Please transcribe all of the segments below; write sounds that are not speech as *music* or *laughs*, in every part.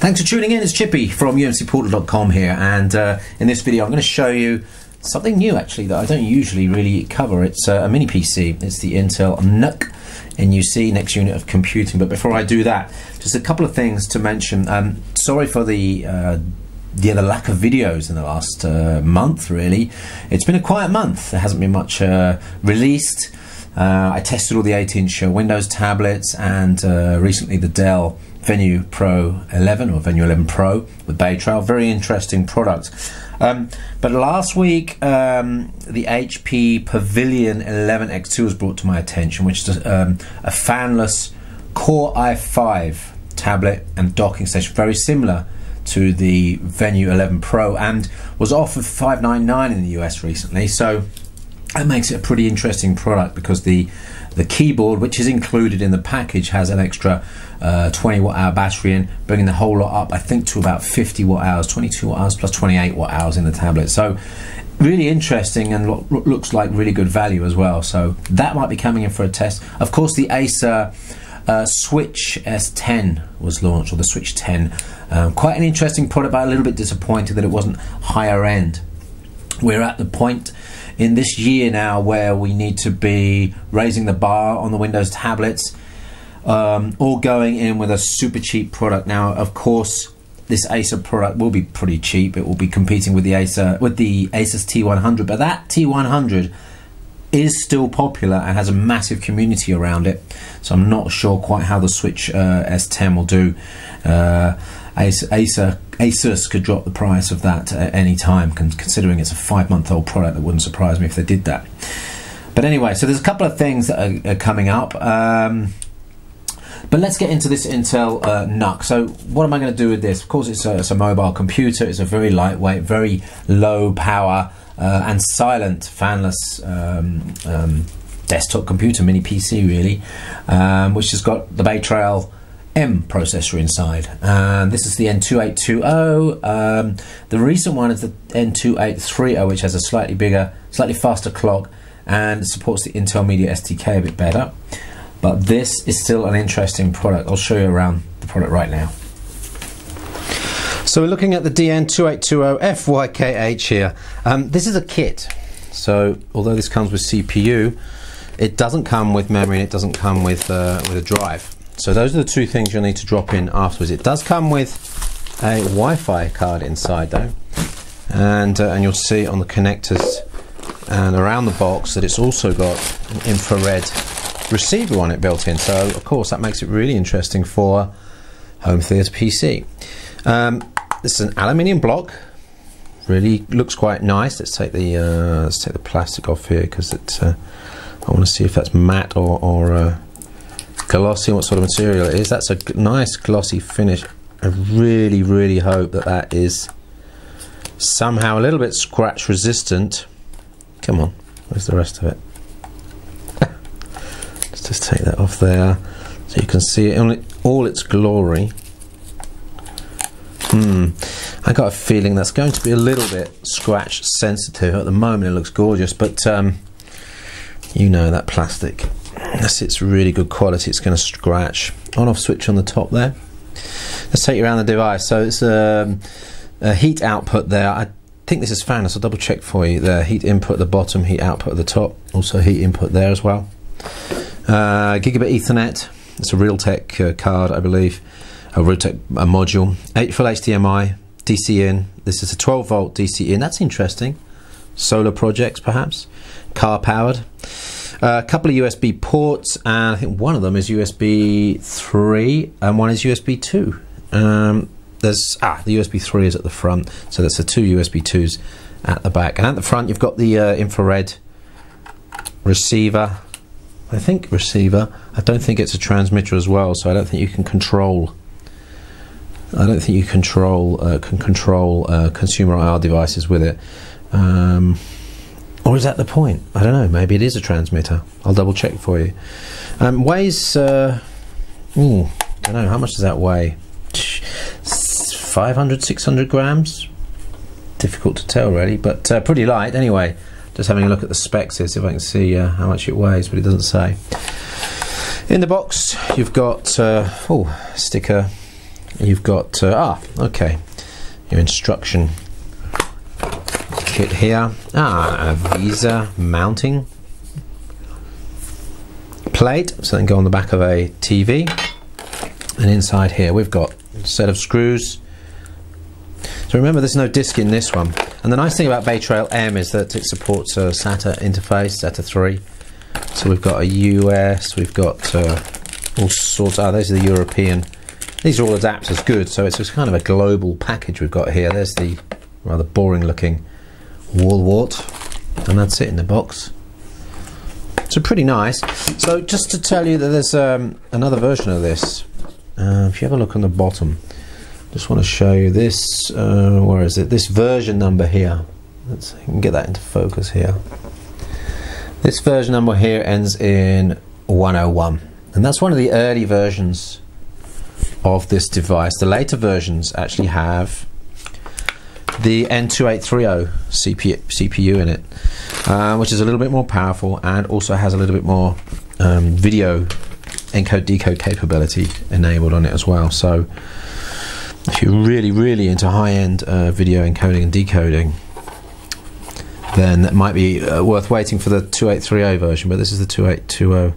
Thanks for tuning in. It's Chippy from umpcportal.com here, and uh, in this video, I'm going to show you something new actually that I don't usually really cover. It's uh, a mini PC. It's the Intel NUC NUC next unit of computing. But before I do that, just a couple of things to mention. Um, sorry for the uh, yeah, the lack of videos in the last uh, month. Really, it's been a quiet month. There hasn't been much uh, released. Uh, I tested all the 8-inch uh, Windows tablets and uh, recently the Dell Venue Pro 11 or Venue 11 Pro with Bay Trail. Very interesting product. Um, but last week, um, the HP Pavilion 11X2 was brought to my attention, which is a, um, a fanless Core i5 tablet and docking station, very similar to the Venue 11 Pro, and was offered 599 in the US recently. So that makes it a pretty interesting product because the the keyboard, which is included in the package, has an extra uh, 20 watt hour battery in, bringing the whole lot up, I think, to about 50 watt hours, 22 watt hours plus 28 watt hours in the tablet. So, really interesting and lo looks like really good value as well. So, that might be coming in for a test. Of course, the Acer. Uh, Switch S10 was launched, or the Switch 10. Um, quite an interesting product, but a little bit disappointed that it wasn't higher end. We're at the point in this year now where we need to be raising the bar on the Windows tablets um, or going in with a super cheap product. Now, of course, this Acer product will be pretty cheap. It will be competing with the Acer with the Asus T100, but that T100 is still popular and has a massive community around it. So I'm not sure quite how the Switch uh, S10 will do. Uh, Acer, Acer, Asus could drop the price of that at any time, considering it's a five-month-old product. That wouldn't surprise me if they did that. But anyway, so there's a couple of things that are, are coming up. Um, but let's get into this Intel uh, NUC. So what am I going to do with this? Of course, it's a, it's a mobile computer. It's a very lightweight, very low power uh, and silent, fanless um, um, desktop computer, mini PC really, um, which has got the Bay Trail M processor inside. And this is the N2820. Um, the recent one is the N2830, which has a slightly bigger, slightly faster clock and supports the Intel Media SDK a bit better. But this is still an interesting product. I'll show you around the product right now. So we're looking at the DN2820FYKH here. Um, this is a kit. So although this comes with CPU, it doesn't come with memory and it doesn't come with, uh, with a drive. So those are the two things you'll need to drop in afterwards. It does come with a Wi-Fi card inside though. And, uh, and you'll see on the connectors and around the box that it's also got infrared receiver on it built in. So of course that makes it really interesting for home theatre PC. Um, this is an aluminium block. Really looks quite nice. Let's take the uh, let's take the plastic off here because. Uh, I want to see if that's matte or, or uh, glossy. What sort of material it is? That's a nice glossy finish. I really, really hope that that is somehow a little bit scratch resistant. Come on, where's the rest of it? Just take that off there so you can see it in all its glory. Hmm. I got a feeling that's going to be a little bit scratch sensitive. At the moment, it looks gorgeous, but um, you know that plastic. Unless it's really good quality, it's going to scratch. On-off switch on the top there. Let's take you around the device. So it's um, a heat output there. I think this is fanless. I'll double check for you. The heat input at the bottom, heat output at the top. Also heat input there as well. Uh, gigabit Ethernet. It's a Realtek uh, card, I believe a Realtek a module, eight full HDMI, DC in. This is a 12 volt DC in. That's interesting. Solar projects, perhaps. Car powered. Uh, a couple of USB ports, and I think one of them is USB 3 and one is USB 2. Um, there's ah, the USB 3 is at the front, so that's the two USB 2s at the back, and at the front you've got the uh, infrared receiver. I think receiver. I don't think it's a transmitter as well, so I don't think you can control I don't think you control uh, can control uh, consumer IR devices with it. Um, or is that the point? I don't know. Maybe it is a transmitter. I'll double check for you. Um, weighs. Uh, ooh, I don't know. How much does that weigh? 500, 600 grams? Difficult to tell, really, but uh, pretty light anyway. Just having a look at the specs here, see if I can see uh, how much it weighs, but it doesn't say. In the box, you've got uh, oh sticker. You've got uh, ah okay. Your instruction kit here. Ah a VESA mounting plate. So then go on the back of a TV and inside here we've got a set of screws. So remember there's no disk in this one and the nice thing about Bay Trail M is that it supports a SATA interface SATA 3 so we've got a US we've got uh, all sorts ah those are the European these are all adapters good. So it's kind of a global package we've got here. There's the rather boring looking wall wart and that's it in the box. So pretty nice. So just to tell you that there's um, another version of this. Uh, if you have a look on the bottom just want to show you this uh, where is it? This version number here. Let's get that into focus here. This version number here ends in 101 and that's one of the early versions of this device. The later versions actually have the N2830 CPU, CPU in it uh, which is a little bit more powerful and also has a little bit more um, video encode decode capability enabled on it as well. So if you're really really into high-end uh, video encoding and decoding then it might be uh, worth waiting for the 2830 version but this is the 2820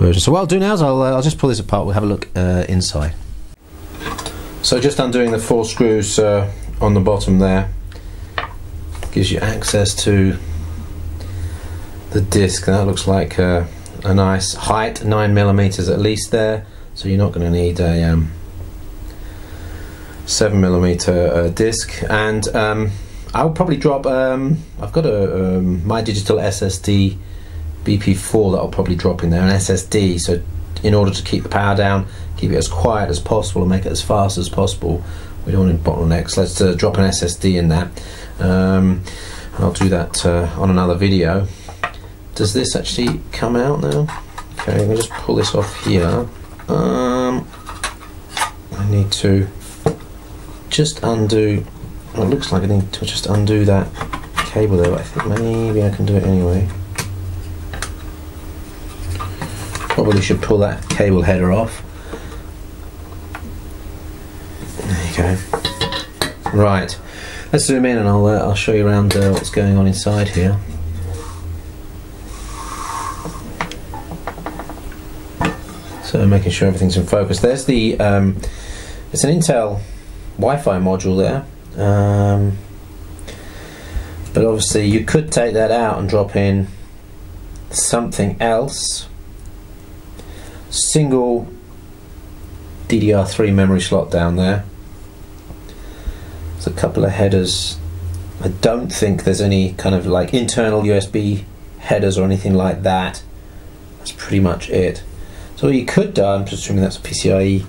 version. So what I'll do now is I'll, uh, I'll just pull this apart. We'll have a look uh, inside. So just undoing the four screws uh, on the bottom there gives you access to the disc. That looks like a, a nice height 9 millimeters at least there. So you're not going to need a um, 7 millimeter uh, disc. And um, I'll probably drop um, I've got a um, my digital SSD BP4 that I'll probably drop in there an SSD so in order to keep the power down keep it as quiet as possible and make it as fast as possible we don't want bottlenecks. Let's uh, drop an SSD in that. Um, I'll do that uh, on another video. Does this actually come out now? Okay let me just pull this off here. Um, I need to just undo well, it looks like I need to just undo that cable there I think maybe I can do it anyway. Probably should pull that cable header off. There you go. Right. Let's zoom in and I'll, uh, I'll show you around uh, what's going on inside here. So making sure everything's in focus. There's the um, it's an Intel Wi-Fi module there. Um, but obviously you could take that out and drop in something else. Single DDR3 memory slot down there. There's a couple of headers. I don't think there's any kind of like internal USB headers or anything like that. That's pretty much it. So you could do, I'm just assuming that's a PCIe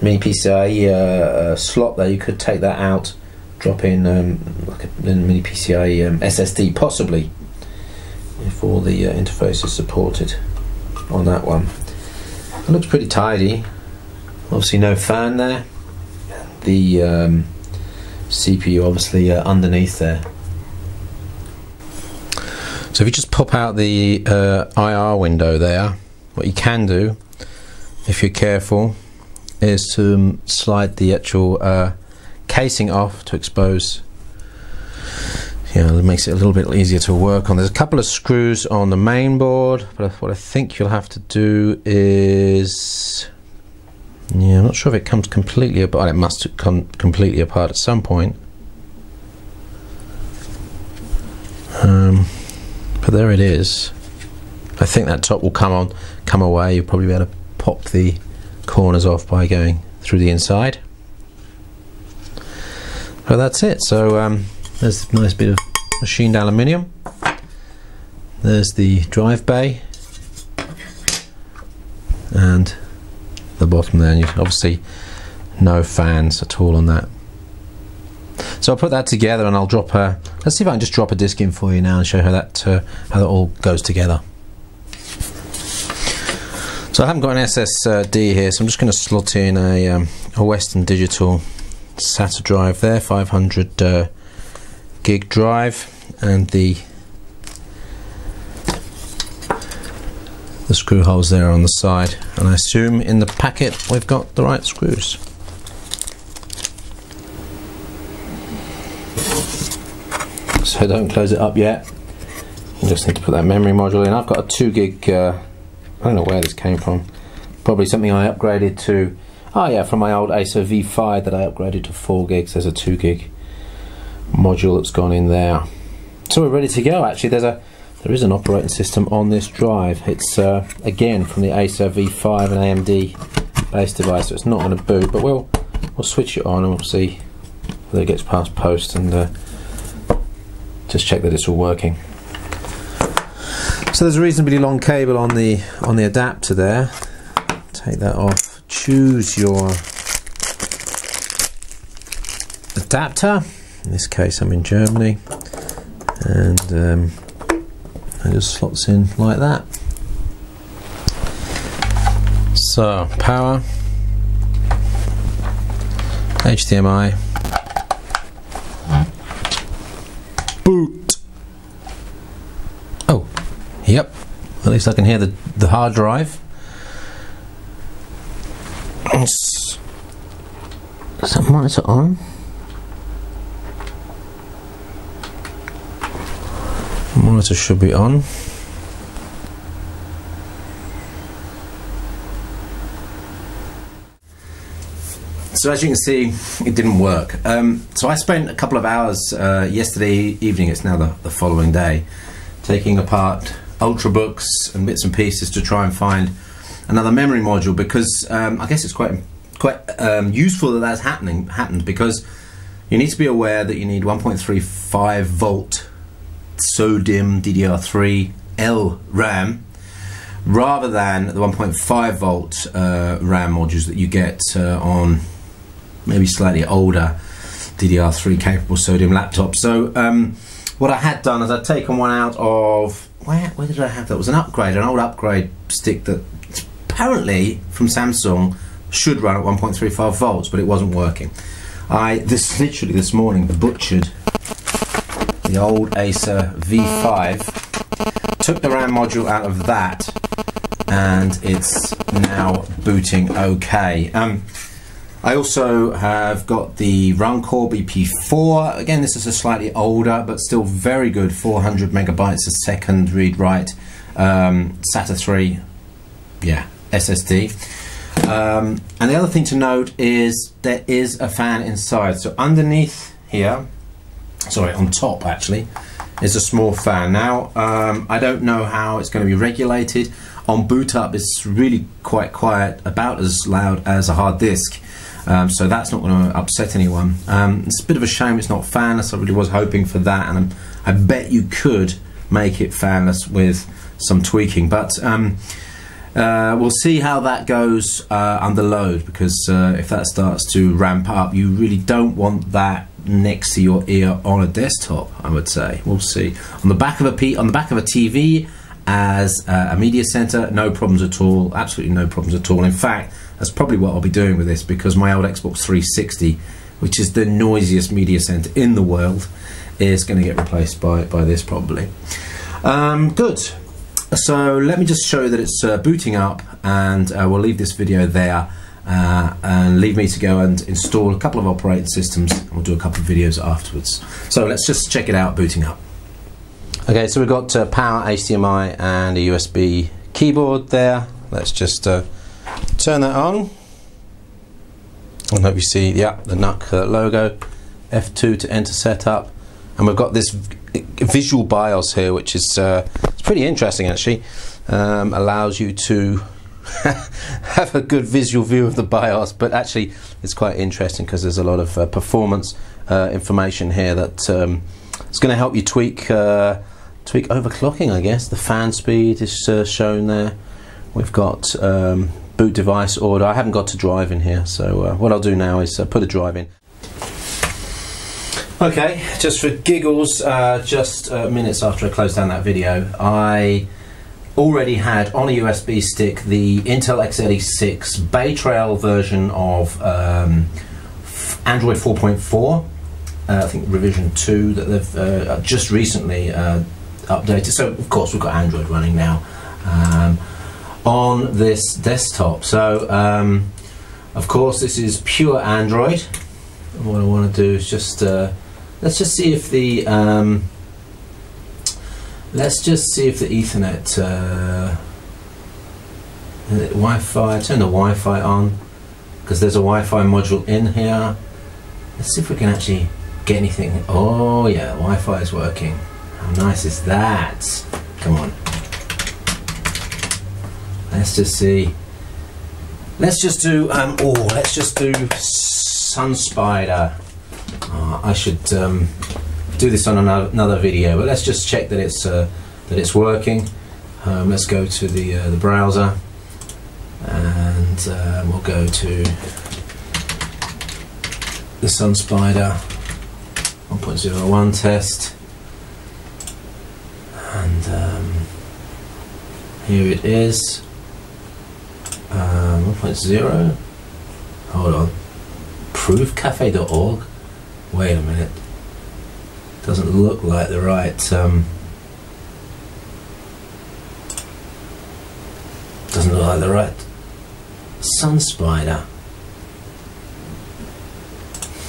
mini PCIe uh, slot there, you could take that out, drop in um, like a mini PCIe um, SSD, possibly, if all the uh, interfaces supported on that one. It looks pretty tidy. Obviously, no fan there. The um, CPU obviously uh, underneath there. So if you just pop out the uh, IR window there, what you can do, if you're careful, is to um, slide the actual uh, casing off to expose know, it makes it a little bit easier to work on. There's a couple of screws on the main board, but what I think you'll have to do is, yeah, I'm not sure if it comes completely apart. It must come completely apart at some point. Um, but there it is. I think that top will come on, come away. You'll probably be able to pop the corners off by going through the inside. Well, that's it. So um, there's a nice bit of machined aluminium. There's the drive bay and the bottom there. And obviously no fans at all on that. So I'll put that together and I'll drop a. Let's see if I can just drop a disc in for you now and show how that uh, how that all goes together. So I haven't got an SSD here, so I'm just going to slot in a, um, a Western Digital SATA drive there, 500 uh, gig drive, and the the screw holes there on the side. And I assume in the packet we've got the right screws. So don't close it up yet. You just need to put that memory module in. I've got a two gig. Uh, I don't know where this came from. Probably something I upgraded to, oh yeah, from my old Acer V5 that I upgraded to 4 gigs. There's a 2 gig module that's gone in there. So we're ready to go actually. There's a there is an operating system on this drive. It's uh, again from the Acer V5 and AMD based device, so it's not going to boot. But we'll we'll switch it on and we'll see whether it gets past post and uh, just check that it's all working. So there's a reasonably long cable on the on the adapter there. Take that off. Choose your adapter. In this case, I'm in Germany, and um, it just slots in like that. So power, HDMI, boot. Oh, yep. At least I can hear the the hard drive. Is that monitor on? monitor should be on. So as you can see, it didn't work. Um, so I spent a couple of hours uh, yesterday evening, it's now the, the, following day, taking apart Ultrabooks and bits and pieces to try and find another memory module because um, I guess it's quite quite um, useful that that's happening happened because you need to be aware that you need 1.35 volt SODIMM DDR3 L RAM rather than the 1.5 volt uh, RAM modules that you get uh, on maybe slightly older DDR3 capable SODIMM laptops. So um, what I had done is I'd taken one out of where where did I have that? It was an upgrade, an old upgrade stick that apparently from Samsung should run at 1.35 volts, but it wasn't working. I this literally this morning butchered the old Acer V5, took the RAM module out of that, and it's now booting okay. Um, I also have got the Runcorp BP4. Again, this is a slightly older, but still very good 400 megabytes a second read-write um, SATA 3, yeah, SSD. Um, and the other thing to note is there is a fan inside. So underneath here, sorry, on top actually, is a small fan. Now, um, I don't know how it's going to be regulated. On boot up, it's really quite quiet, about as loud as a hard disk. Um, so that's not going to upset anyone. Um, it's a bit of a shame it's not fanless. I really was hoping for that, and I bet you could make it fanless with some tweaking. But um, uh, we'll see how that goes uh, under load because uh, if that starts to ramp up, you really don't want that next to your ear on a desktop. I would say we'll see on the back of a P on the back of a TV as uh, a media center. No problems at all. Absolutely no problems at all. In fact, that's probably what I'll be doing with this because my old Xbox 360, which is the noisiest media center in the world, is going to get replaced by by this probably. Um, good. So let me just show that it's uh, booting up, and uh, we'll leave this video there uh, and leave me to go and install a couple of operating systems and we'll do a couple of videos afterwards. So let's just check it out booting up. Okay, so we've got uh, power, HDMI and a USB keyboard there. Let's just uh, turn that on. I hope you see, yeah, the NUC logo. F2 to enter setup. And we've got this visual BIOS here, which is uh, it's pretty interesting actually. Um, allows you to *laughs* have a good visual view of the BIOS, but actually it's quite interesting because there's a lot of uh, performance uh, information here that um, is going to help you tweak uh, tweak overclocking. I guess the fan speed is uh, shown there. We've got um, boot device order. I haven't got to drive in here, so uh, what I'll do now is uh, put a drive in. Okay, just for giggles, just minutes after I closed down that video, I already had on a USB stick the Intel x86 Bay Trail version of um, Android 4.4, uh, I think revision 2 that they've uh, just recently uh, updated. So, of course, we've got Android running now um, on this desktop. So, um, of course, this is pure Android. what I want to do is just uh, let's just see if the um, let's just see if the Ethernet uh, Wi-Fi. Turn the Wi-Fi on because there's a Wi-Fi module in here. Let's see if we can actually get anything. Oh yeah, Wi-Fi is working. How nice is that? Come on. Let's just see. Let's just do. Um, oh, let's just do Sun Spider. Oh, I should um, do this on another, another video, but let's just check that it's uh, that it's working. Um, let's go to the uh, the browser, and uh, we'll go to the Sun Spider 1.01 test, and um, here it is. Um, 1.0. Hold on. Proofcafe.org. Wait a minute. Doesn't look like the right. Um, doesn't look like the right sun spider.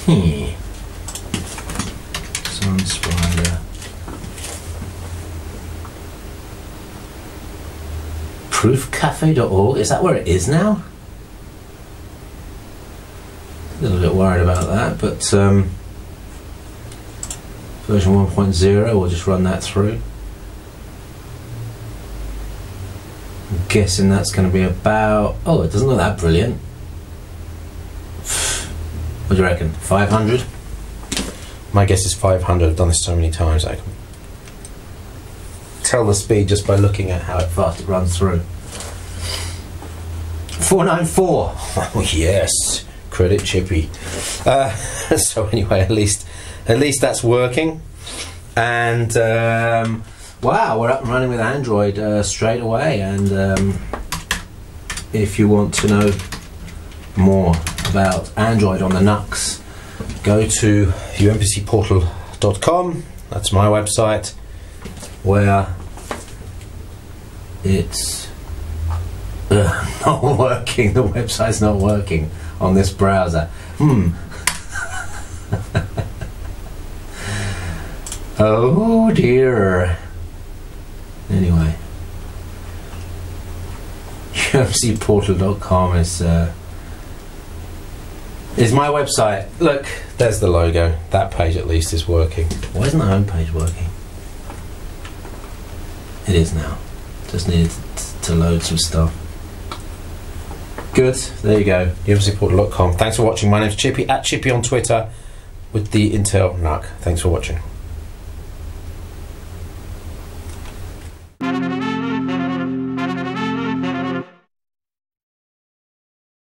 Hmm. Sun spider. proofcafe.org. Is that where it is now? A little bit worried about that, but um, version 1.0, we'll just run that through. I'm guessing that's going to be about. Oh, it doesn't look that brilliant. What do you reckon? 500? My guess is 500. I've done this so many times I can tell the speed just by looking at how fast it runs through. 494. *laughs* Oh yes, credit Chippy. Uh, *laughs* so anyway, at least at least that's working. And um, wow, we're up and running with Android uh, straight away. And um, if you want to know more about Android on the NUCs, go to umpcportal.com. That's my website where it's uh, *laughs* not working. The website's not working on this browser. Hmm. *laughs* oh dear. Anyway, umpcportal.com is uh, is my website. Look, there's the logo. That page at least is working. Why isn't the home page working? It is now. Just needed to load some stuff. Good. There you go. UMPCportal.com. Thanks for watching. My name's Chippy at Chippy on Twitter with the Intel NUC. Thanks for watching.